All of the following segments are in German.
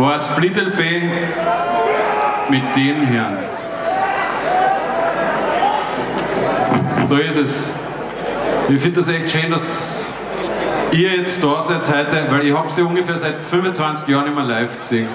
war Split LP mit dem Herrn. So ist es. Ich finde das echt schön, dass ihr jetzt da seid heute, weil ich habe sie ungefähr seit 25 Jahren immer live gesehen.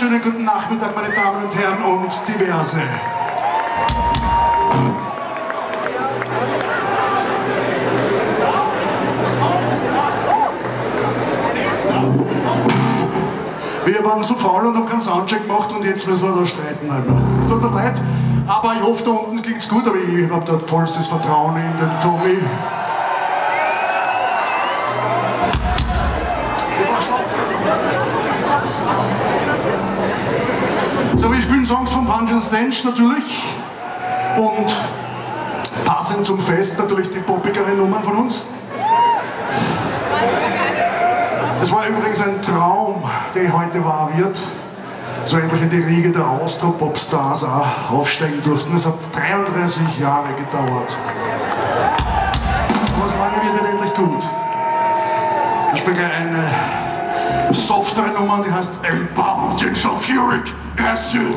Wunderschönen guten Nachmittag, meine Damen und Herren und diverse. Wir waren so faul und haben keinen Soundcheck gemacht und jetzt müssen wir da streiten. Alter. Tut mir leid, aber ich hoffe, da unten ging es gut, aber ich habe da vollstes Vertrauen in den Tommy. So, wir spielen Songs von Punch and Stench natürlich und passend zum Fest natürlich die poppigeren Nummern von uns. Es war übrigens ein Traum, der heute wahr wird. So endlich in die Riege der Austro-Popstars aufsteigen durften. Es hat 33 Jahre gedauert. Aber es lange wird, wird endlich gut. Ich spiele eine softere Nummer, die heißt Empowered Sulfuric Acid.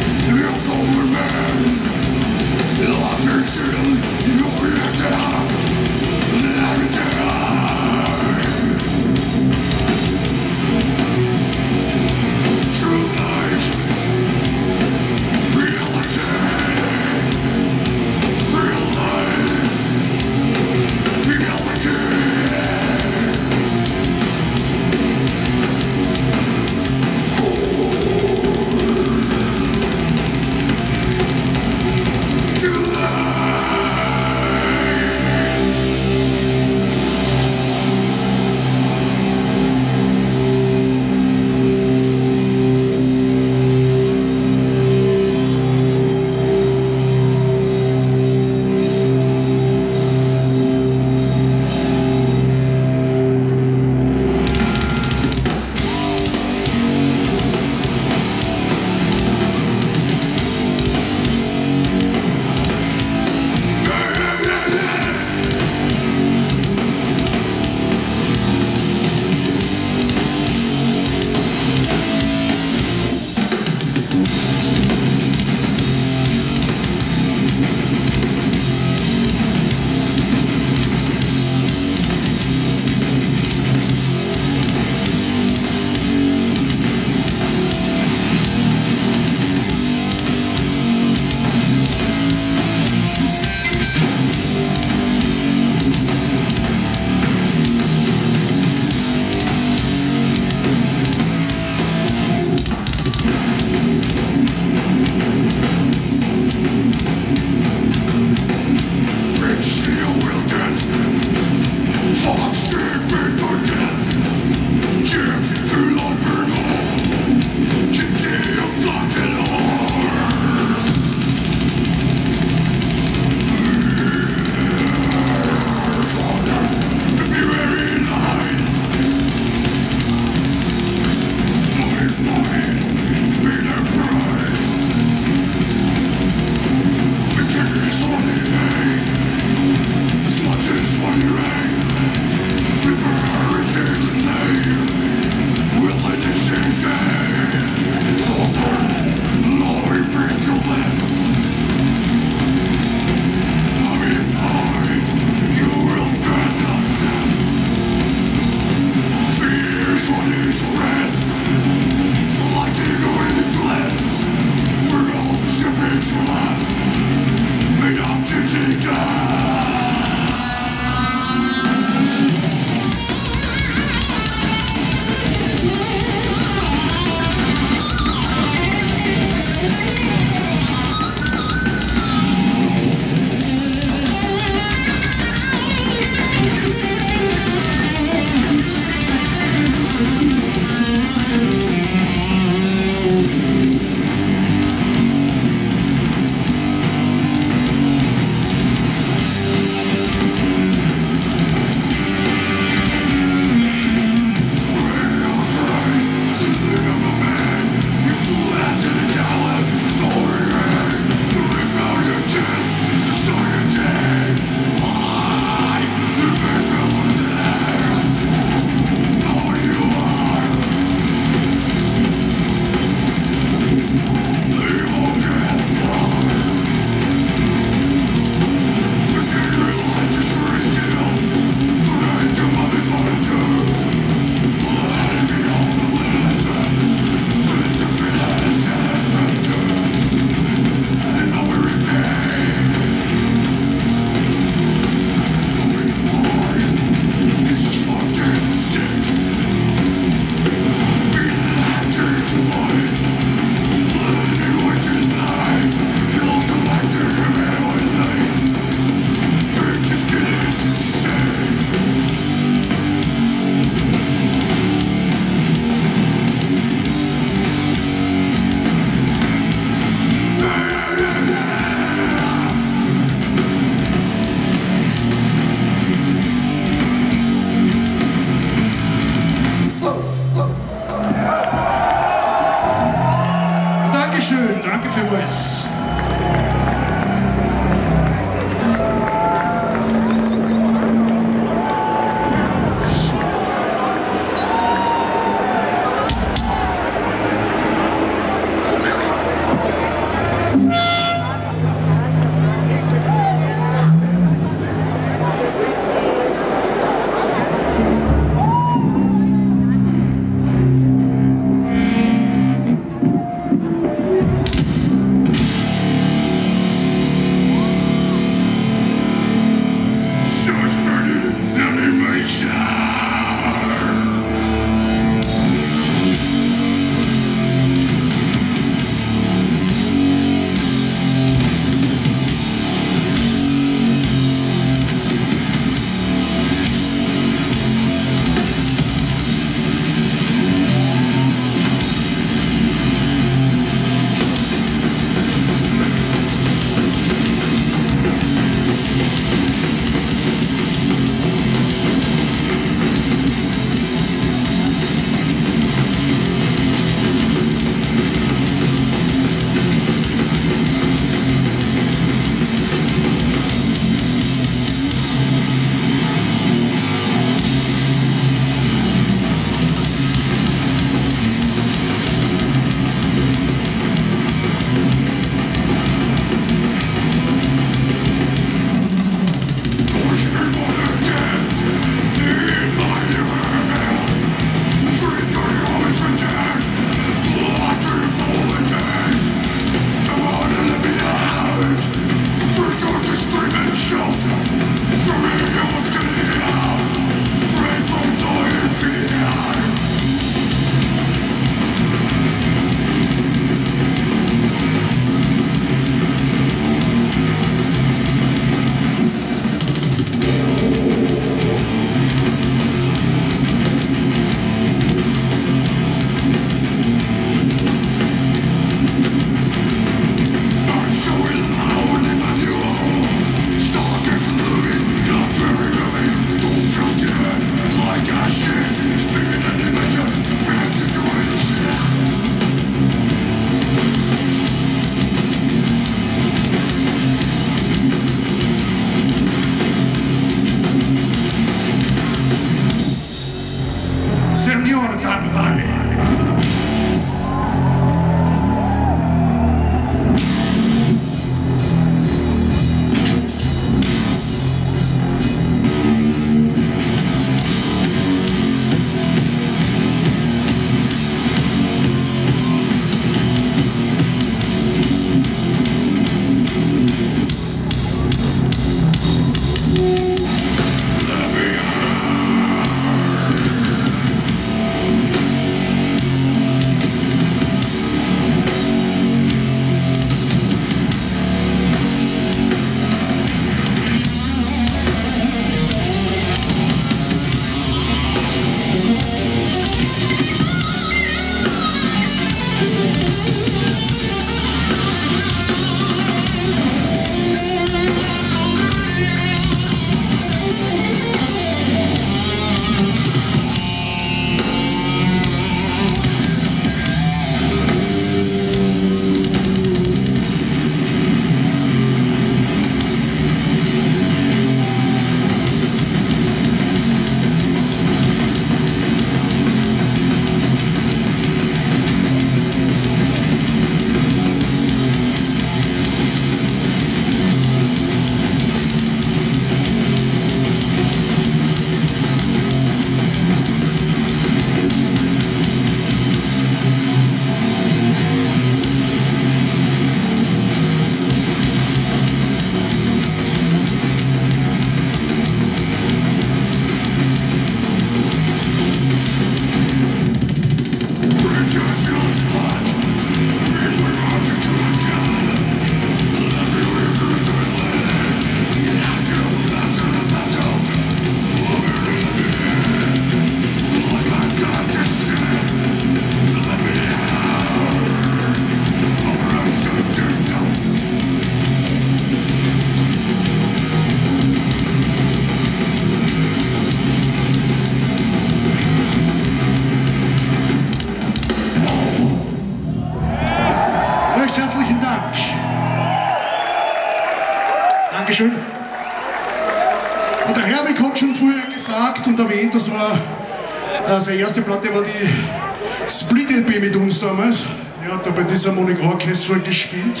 Seine erste Platte war die Split LP mit uns damals. Er hat da bei dieser Harmonic Orchestra gespielt.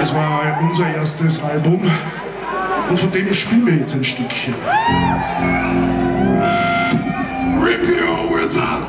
Es war unser erstes Album und von dem spielen wir jetzt ein Stückchen. Rip you without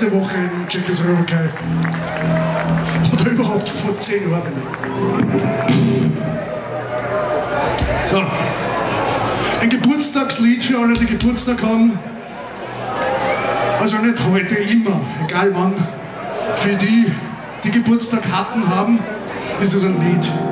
letzte Woche in Tschechoslowakei. Oder überhaupt vor zehn Jahren. So. Ein Geburtstagslied für alle, die Geburtstag haben. Also nicht heute, immer, egal wann. Für die, die Geburtstag hatten, haben, ist es ein Lied.